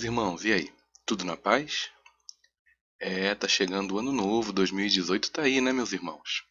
Meus irmãos, e aí? Tudo na paz? É, tá chegando o ano novo, 2018 tá aí, né, meus irmãos?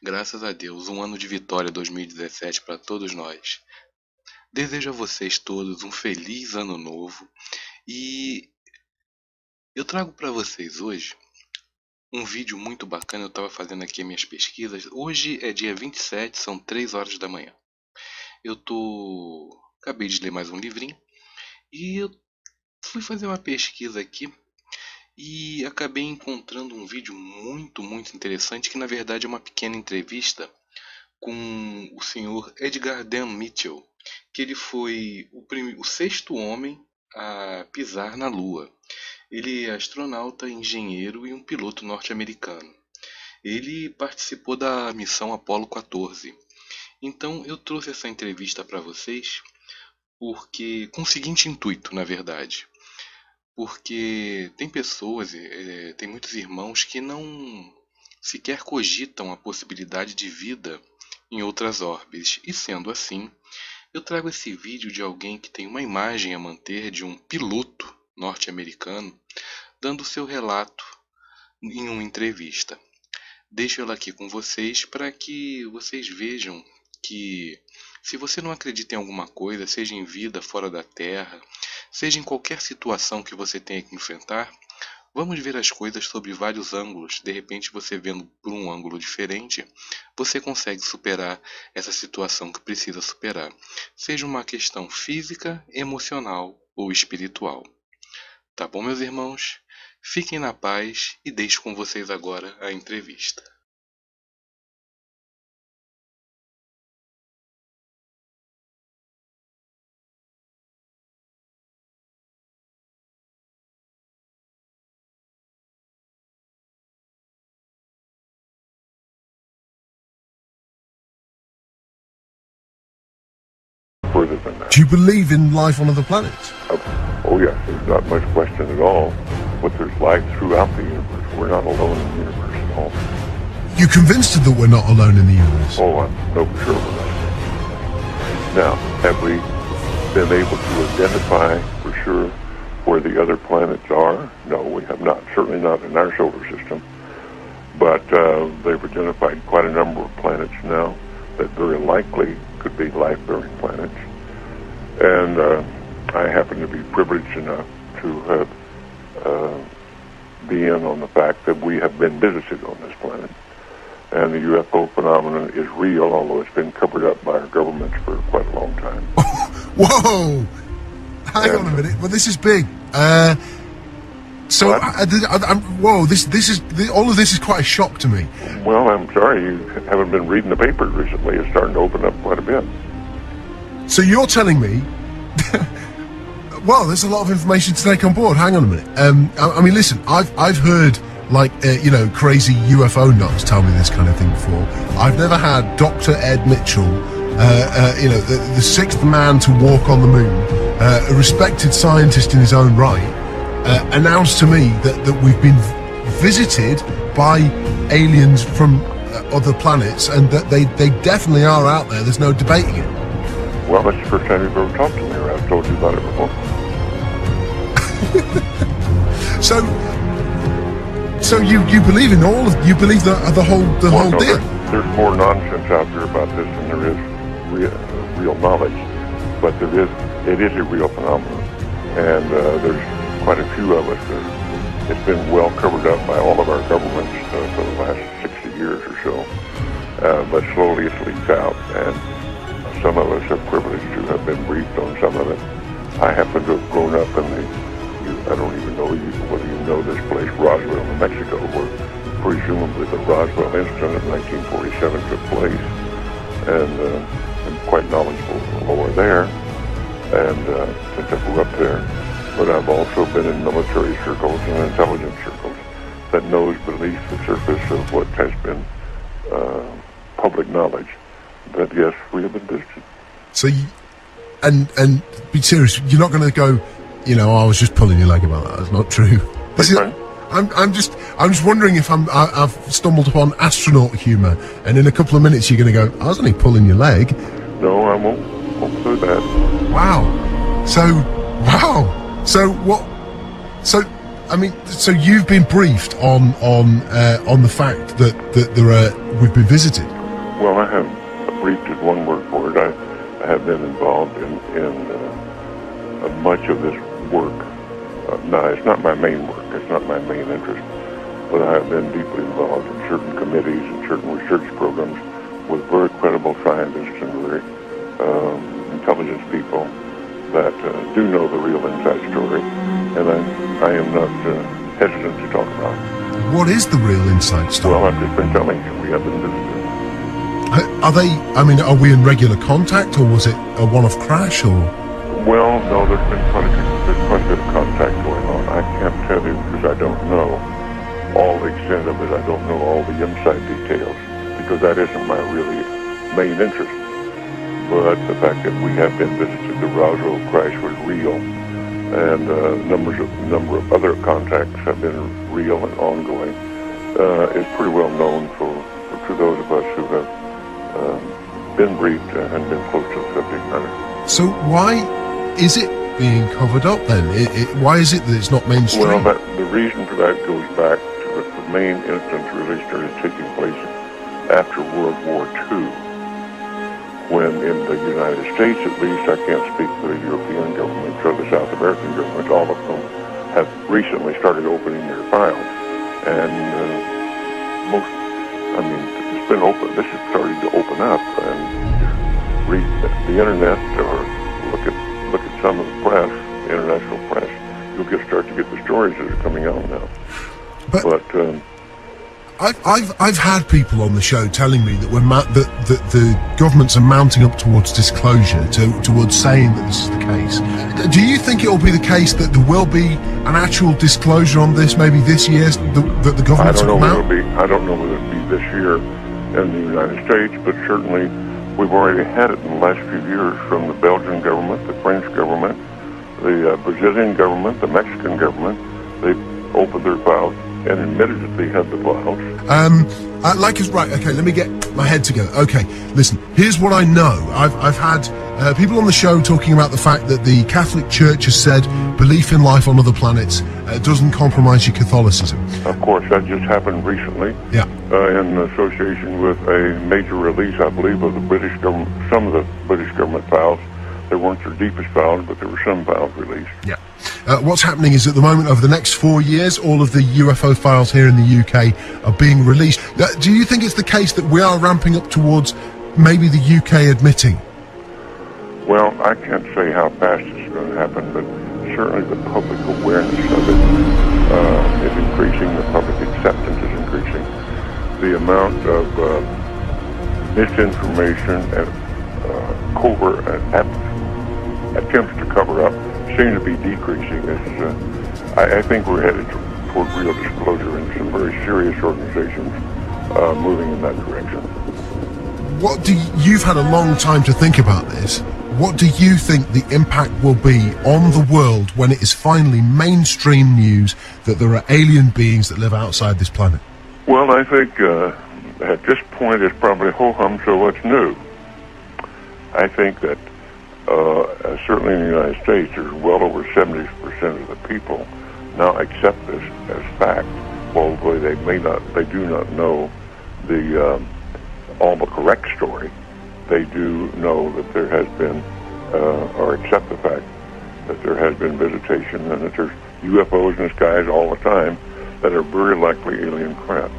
Graças a Deus, um ano de vitória 2017 para todos nós. Desejo a vocês todos um feliz ano novo e eu trago para vocês hoje um vídeo muito bacana. Eu estava fazendo aqui minhas pesquisas. Hoje é dia 27, são 3 horas da manhã. Eu tô acabei de ler mais um livrinho e eu fui fazer uma pesquisa aqui e acabei encontrando um vídeo muito, muito interessante que na verdade é uma pequena entrevista com o senhor Edgar Dan Mitchell, que ele foi o, o sexto homem a pisar na Lua. Ele é astronauta, engenheiro e um piloto norte-americano. Ele participou da missão Apollo 14. Então eu trouxe essa entrevista para vocês porque com o seguinte intuito, na verdade porque tem pessoas, é, tem muitos irmãos que não sequer cogitam a possibilidade de vida em outras órbitas. E sendo assim, eu trago esse vídeo de alguém que tem uma imagem a manter de um piloto norte-americano dando seu relato em uma entrevista. Deixo ela aqui com vocês para que vocês vejam que se você não acredita em alguma coisa, seja em vida fora da Terra, Seja em qualquer situação que você tenha que enfrentar, vamos ver as coisas sobre vários ângulos. De repente, você vendo por um ângulo diferente, você consegue superar essa situação que precisa superar, seja uma questão física, emocional ou espiritual. Tá bom, meus irmãos? Fiquem na paz e deixo com vocês agora a entrevista. Further than that. Do you believe in life on other planets? Oh, oh yes, there's not much question at all. But there's life throughout the universe. We're not alone in the universe at all. You convinced that we're not alone in the universe? Oh, I know for sure we're not. Now, have we been able to identify for sure where the other planets are? No, we have not. Certainly not in our solar system. But uh, they've identified quite a number of planets now that very likely could be life-bearing planets. And uh, I happen to be privileged enough to have uh, be in on the fact that we have been visited on this planet. And the UFO phenomenon is real, although it's been covered up by our governments for quite a long time. Whoa! Hang And- on a minute. Well, this is big. Uh, so, I, I, I'm, whoa! This, this is all of this is quite a shock to me. Well, I'm sorry you haven't been reading the papers recently. It's starting to open up quite a bit. So you're telling me? well, there's a lot of information to take on board. Hang on a minute. Um, I, I mean, listen. I've I've heard like uh, you know crazy UFO nuts tell me this kind of thing before. I've never had Dr. Ed Mitchell, uh, uh, you know, the, the sixth man to walk on the moon, uh, a respected scientist in his own right, uh, announce to me that that we've been visited by aliens from uh, other planets and that they they definitely are out there. There's no debating it. Well, that's the first time you've ever talked to me, or I've told you about it before. So, so you you believe in all of you believe the the whole the Well, whole no, deal? there's, there's more nonsense out there about this than there is real, real knowledge. But there is, it is a real phenomenon, and uh, there's quite a few of us that it's been well covered up by all of our governments uh, for the last 60 years or so. Uh, but slowly it's leaked out, and some of us have privileged to have been briefed on some of it. I happen to have grown up in the, you, I don't even know you, whether you know this place, Roswell, New Mexico, where presumably the Roswell incident of 1947 took place, and uh, I'm quite knowledgeable lore there, and uh, since I grew up there, but I've also been in military circles and intelligence circles that knows beneath the surface of what has been uh, public knowledge that yes, we have been visited. So, you, and and be serious. You're not going to go. You know, I was just pulling your leg about that. That's not true. Is, Right. I'm I'm just I'm just wondering if I'm I, I've stumbled upon astronaut humour, and in a couple of minutes you're going to go. I was only pulling your leg. No, I won't, won't say that. Wow. So, wow. So what? So I mean, so you've been briefed on on uh, on the fact that that there are we've been visited. Well, I have briefed is one word for it. I, I have been involved in in uh, much of this work. Uh, now, it's not my main work. It's not my main interest, but I have been deeply involved in certain committees and certain research programs with very credible scientists and very um, intelligent people that uh, do know the real inside story, and I, I am not uh, hesitant to talk about it. What is the real inside story? Well, I've just been telling you, we have been visited. Are they? I mean, are we in regular contact, or was it a one-off crash, or? Well, no, there's been quite a, there's quite a bit of contact going on. I can't tell you because I don't know all the extent of it. I don't know all the inside details because that isn't my really main interest. But the fact that we have been visited, the Roswell crash was real, and uh, numbers of number of other contacts have been real and ongoing. Uh, is pretty well known for, for to those of us who have um, been briefed and been close to the subject matter. So why is it being covered up then? It, it, why is it that it's not mainstream? Well, that, the reason for that goes back to the, the main instance really started taking place after World War II, when in the United States, at least, I can't speak for the European governments or the South American governments, all of them have recently started opening their files. And uh, most, I mean, it's been open, this is starting to open up, and read the internet or look at look at some of the press, the international press, you'll get start to get the stories that are coming out now. But- but um, I've, I've, I've had people on the show telling me that we're that, that the governments are mounting up towards disclosure, to, towards saying that this is the case. Do you think it will be the case that there will be an actual disclosure on this, maybe this year, that, that the I governments don't know will whether mount? it'll be I don't know whether it'll be this year in the United States, but certainly we've already had it in the last few years from the Belgian government, the French government, the uh, Brazilian government, the Mexican government. They've opened their files and admitted that they had the files. Um, uh, like us, right? Okay, let me get my head together. Okay, listen. Here's what I know. I've I've had uh, people on the show talking about the fact that the Catholic Church has said belief in life on other planets uh, doesn't compromise your Catholicism. Of course, that just happened recently. Yeah. uh, in association with a major release, I believe, of the British government, some of the British government files. They weren't their deepest files, but there were some files released. Yeah. Uh, what's happening is at the moment, over the next four years, all of the UFO files here in the UK are being released. Uh, do you think it's the case that we are ramping up towards maybe the UK admitting? Well, I can't say how fast it's going to happen, but certainly the public awareness of it uh, is increasing. The public acceptance is increasing. The amount of uh, misinformation and uh, covert ap- attempts to cover up seem to be decreasing. Uh, I, I think we're headed to, toward real disclosure, and some very serious organizations uh, moving in that direction. What do you, you've had a long time to think about this? What do you think the impact will be on the world when it is finally mainstream news that there are alien beings that live outside this planet? Well, I think uh, at this point it's probably ho hum, so what's new? I think that uh, uh, certainly in the United States, there's well over 70% of the people now accept this as fact, although they may not, they do not know the um, all the correct story. They do know that there has been, uh, or accept the fact that there has been visitation and that there's UFOs in the skies all the time that are very likely alien craft.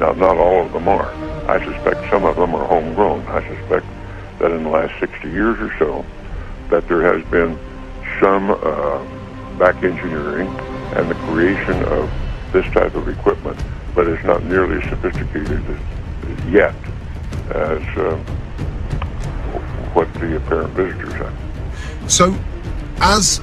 Now, not all of them are. I suspect some of them are homegrown. I suspect that in the last 60 years or so, that there has been some uh, back engineering and the creation of this type of equipment, but it's not nearly as sophisticated yet as uh, the apparent visitors have. So, as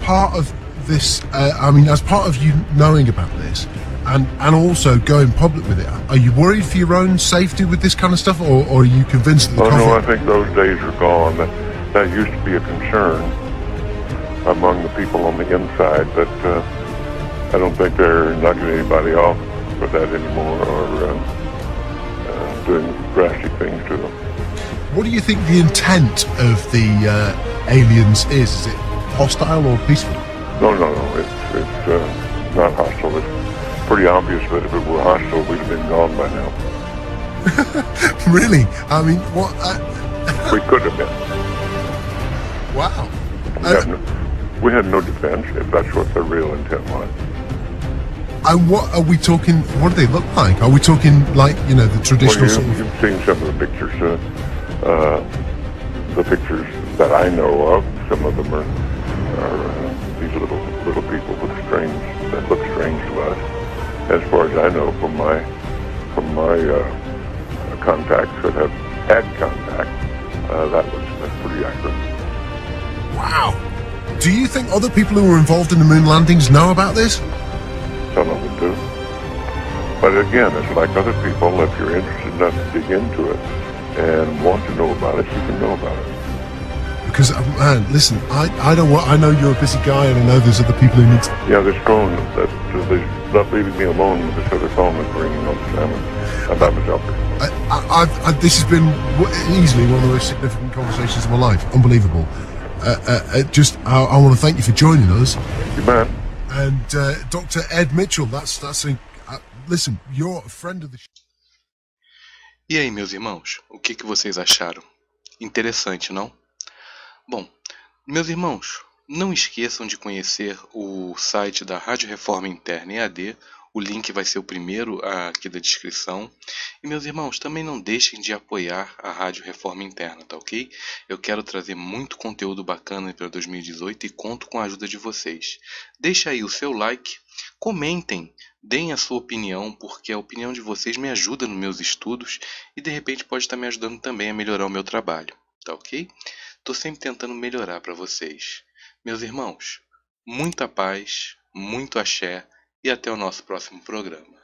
part of this, uh, I mean, as part of you knowing about this, and and also going public with it, are you worried for your own safety with this kind of stuff, or, or are you convinced that the Oh no, I think those days are gone. That, that used to be a concern among the people on the inside, but uh, I don't think they're knocking anybody off for that anymore or uh, uh, doing drastic things to them. What do you think the intent of the uh, aliens is? Is it hostile or peaceful? No, no, no. It's it's uh, not hostile. It's pretty obvious that if it were hostile, we'd have been gone by now. really? I mean, what? Uh, We could have been. wow. We, Uh, had no, we had no defense, if that's what the real intent was. and what are we talking? What do they look like? Are we talking like you know the Well, traditional you, sort of? you've seen some of the pictures. Uh, uh, the pictures that I know of, some of them are, are uh, these little little people with strange that look strange to us. As far as I know, from my from my uh, contacts that have had contact, uh, that looks that's pretty accurate. Wow. Do you think other people who were involved in the moon landings know about this? Some of them do. But again, it's like other people. If you're interested enough to dig into it and want to know about it, you can know about it. Because uh, man, listen, I I don't want. I know you're a busy guy, and I know there's other people who need. To, Yeah, this phone, that, they're not leaving me alone with this other phone that's ringing all the time. And I was out there. I, I, I've, I, this has been easily one of the most significant conversations of my life. Unbelievable. Uh, uh, uh, just, I, I want to thank you for joining us. You man, And uh, Dr. Ed Mitchell, that's that's. A, uh, listen, you're a friend of the. E aí, meus irmãos, o que, que vocês acharam? Interessante, não? Bom, meus irmãos, não esqueçam de conhecer o site da Rádio Reforma Interna EAD. O link vai ser o primeiro aqui da descrição. E meus irmãos, também não deixem de apoiar a Rádio Reforma Interna, tá ok? Eu quero trazer muito conteúdo bacana para 2018 e conto com a ajuda de vocês. Deixa aí o seu like, comentem, deem a sua opinião, porque a opinião de vocês me ajuda nos meus estudos e de repente pode estar me ajudando também a melhorar o meu trabalho, tá ok? Tô sempre tentando melhorar para vocês. Meus irmãos, muita paz, muito axé e até o nosso próximo programa.